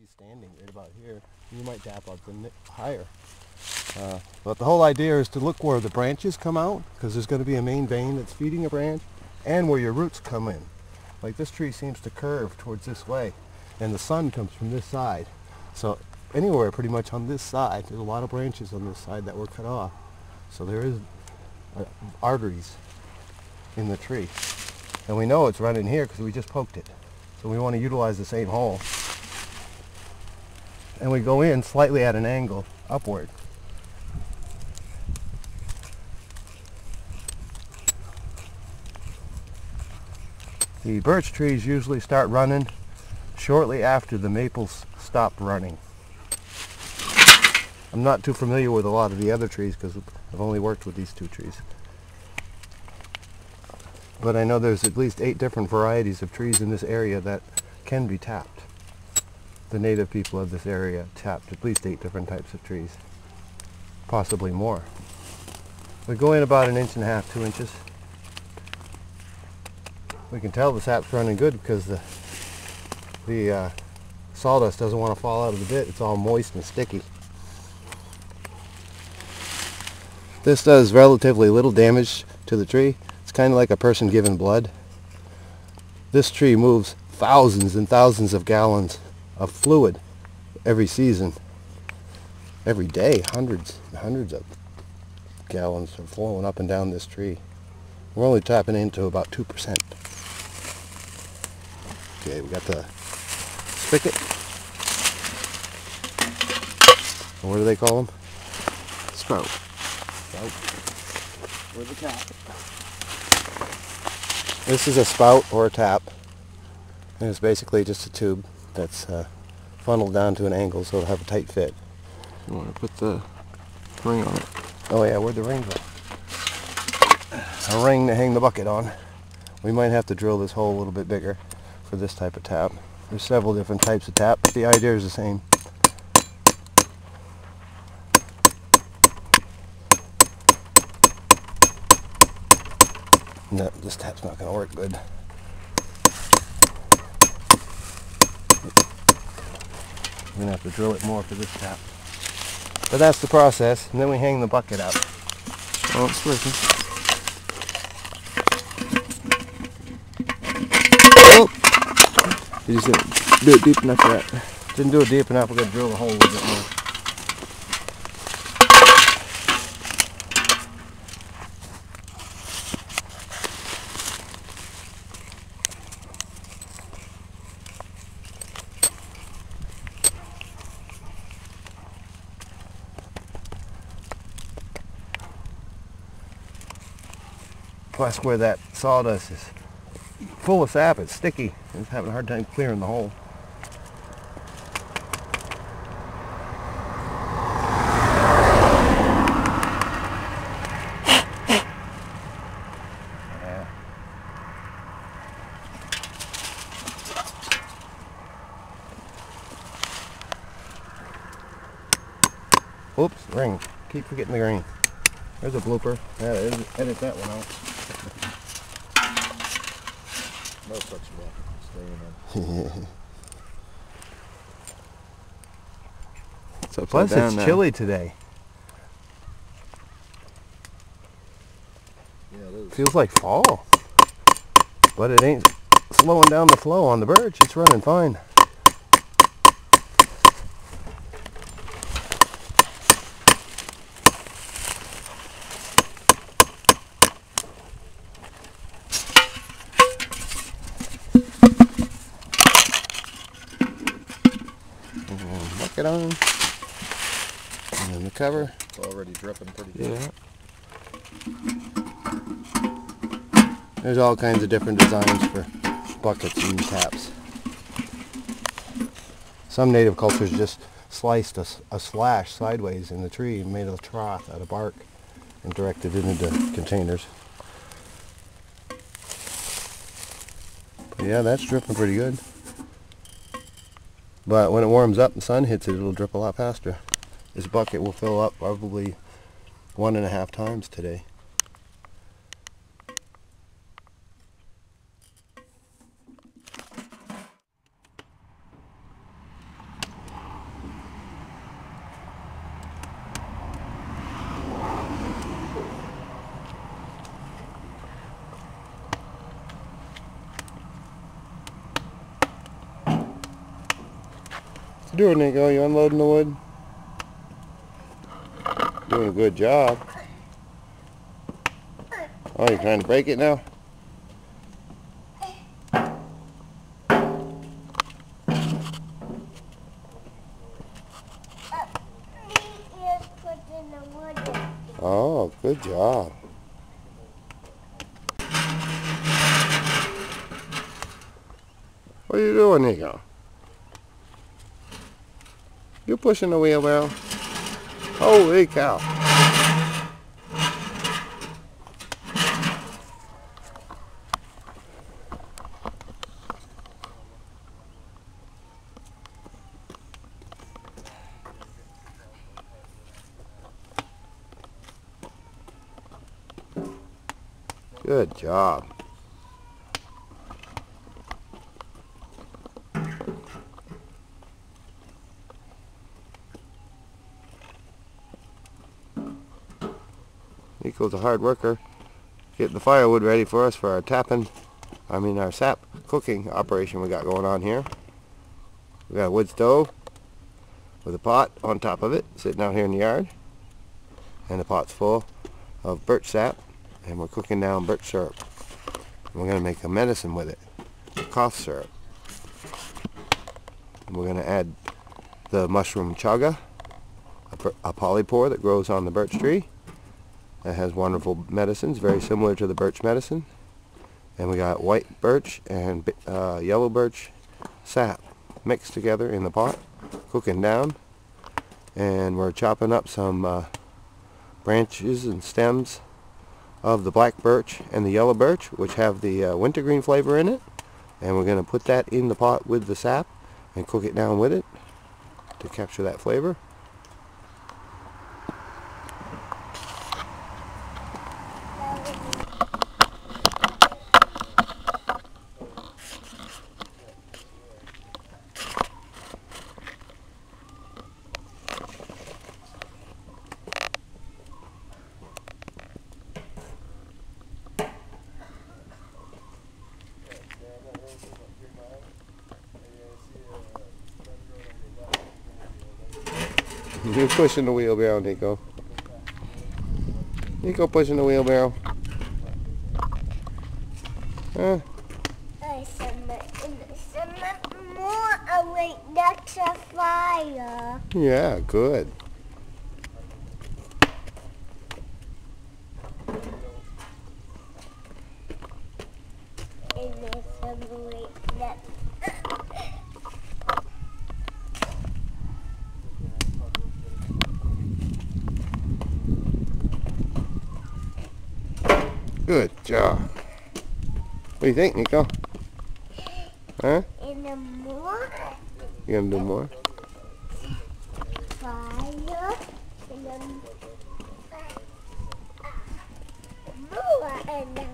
be standing right about here. You might tap up the higher. Uh, but the whole idea is to look where the branches come out because there's going to be a main vein that's feeding a branch and where your roots come in. Like this tree seems to curve towards this way and the sun comes from this side. So anywhere pretty much on this side, there's a lot of branches on this side that were cut off. So there is uh, arteries in the tree. And we know it's right in here because we just poked it. So we want to utilize the same hole. And we go in slightly at an angle upward. The birch trees usually start running shortly after the maples stop running. I'm not too familiar with a lot of the other trees because I've only worked with these two trees. But I know there's at least eight different varieties of trees in this area that can be tapped. The native people of this area tapped at least eight different types of trees. Possibly more. We go in about an inch and a half, two inches. We can tell the sap's running good because the the uh, sawdust doesn't want to fall out of the bit. It's all moist and sticky. This does relatively little damage to the tree. It's kind of like a person giving blood. This tree moves thousands and thousands of gallons of fluid every season. Every day, hundreds and hundreds of gallons are flowing up and down this tree. We're only tapping into about 2%. Okay, we got the spigot. What do they call them? Sprout. Spout. Or the tap. This is a spout or a tap. And it's basically just a tube that's uh, funneled down to an angle so it'll have a tight fit. You want to put the ring on it. Oh yeah, where'd the ring go? A ring to hang the bucket on. We might have to drill this hole a little bit bigger for this type of tap. There's several different types of tap, but the idea is the same. No, this tap's not going to work good. We're going to have to drill it more for this tap. But that's the process, and then we hang the bucket up. Oh, it's working. Oh! You just didn't do it deep enough for that. Didn't do it deep enough, we're going to drill the hole a little bit more. Plus where that sawdust is full of sap, it's sticky. It's having a hard time clearing the hole. Oops, ring. Keep forgetting the ring. There's a blooper. Yeah, edit that one out. No such. Staying in. It's upside Plus, down it's now. chilly today. Yeah, it is. Feels like fall. But it ain't slowing down the flow on the birch. It's running fine. Bucket on. And then the cover. It's already dripping pretty good. Yeah. There's all kinds of different designs for buckets and taps. Some native cultures just sliced a, a slash sideways in the tree and made a trough out of bark and directed it into containers. But yeah, that's dripping pretty good. But when it warms up and the sun hits it, it'll drip a lot faster. This bucket will fill up probably one and a half times today. Doing, Niko? You unloading the wood? Doing a good job. Oh, you're trying to break it now? Oh, good job. What are you doing, Niko? You pushing the wheelbarrow? Holy cow. Good job. Niko's a hard worker. Getting the firewood ready for us for our tapping, I mean our sap cooking operation we got going on here. We got a wood stove with a pot on top of it sitting out here in the yard. And the pot's full of birch sap and we're cooking down birch syrup. We're going to make a medicine with it, cough syrup. And we're going to add the mushroom chaga, a, a polypore that grows on the birch tree. That has wonderful medicines, very similar to the birch medicine. And we got white birch and uh, yellow birch sap mixed together in the pot, cooking down. And we're chopping up some uh, branches and stems of the black birch and the yellow birch, which have the uh, wintergreen flavor in it. And we're going to put that in the pot with the sap and cook it down with it to capture that flavor. You're pushing the wheelbarrow, Niko. Niko pushing the wheelbarrow. Huh? more away next to fire. Yeah, good. And there's some right next Good job. What do you think, Niko? Huh? And the more You gonna do more? fire. And then more and then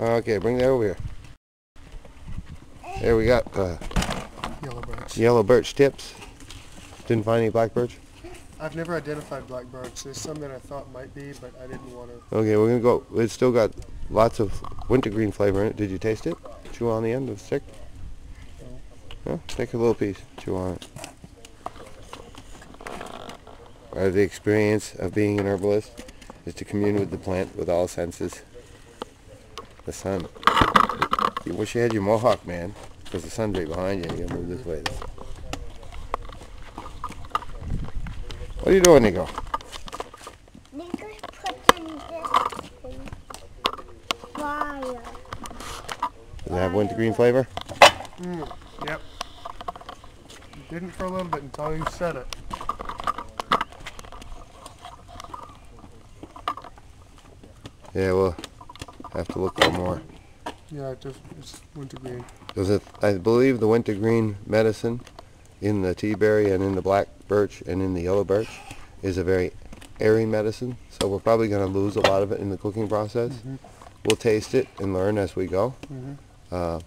Okay, bring that over here. There we got uh, Yellow birch. yellow birch tips. Didn't find any black birch? I've never identified black birch. There's some that I thought might be, but I didn't want to. Okay, we're gonna go. It's still got lots of wintergreen flavor in it. Did you taste it? Chew on the end of the stick. Yeah, take a little piece. Chew on it. Part of the experience of being an herbalist is to commune with the plant with all senses. The sun. You wish you had your mohawk, man, because the sun's right behind you. You gotta move this way. What are you doing, Niko? Nicholas put in this thing. Fire. Does it have wintergreen flavor? Mm, yep. It didn't for a little bit until you said it. Yeah, we'll have to look for more. Yeah, it just it's wintergreen. Because it, I believe the wintergreen medicine in the tea berry and in the black birch and in the yellow birch is a very airy medicine. So we're probably going to lose a lot of it in the cooking process. Mhm. We'll taste it and learn as we go. Mhm. Uh,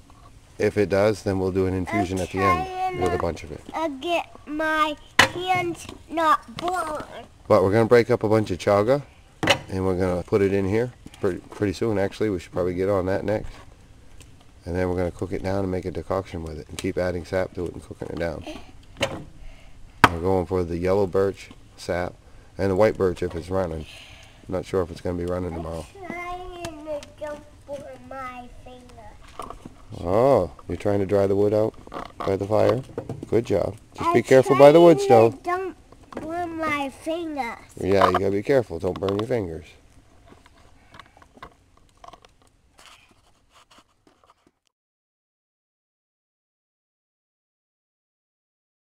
if it does, then we'll do an infusion at the end with a bunch of it. I get my hands not burned. But we're going to break up a bunch of chaga and we're going to put it in here pretty, pretty soon actually. We should probably get on that next. And then we're going to cook it down and make a decoction with it and keep adding sap to it and cooking it down. We're going for the yellow birch sap and the white birch if it's running. I'm not sure if it's going to be running tomorrow. Trying to jump for my finger. Oh, you're trying to dry the wood out by the fire? Good job. Just be careful by the wood stove. Don't burn my fingers. Yeah, you gotta be careful. Don't burn your fingers.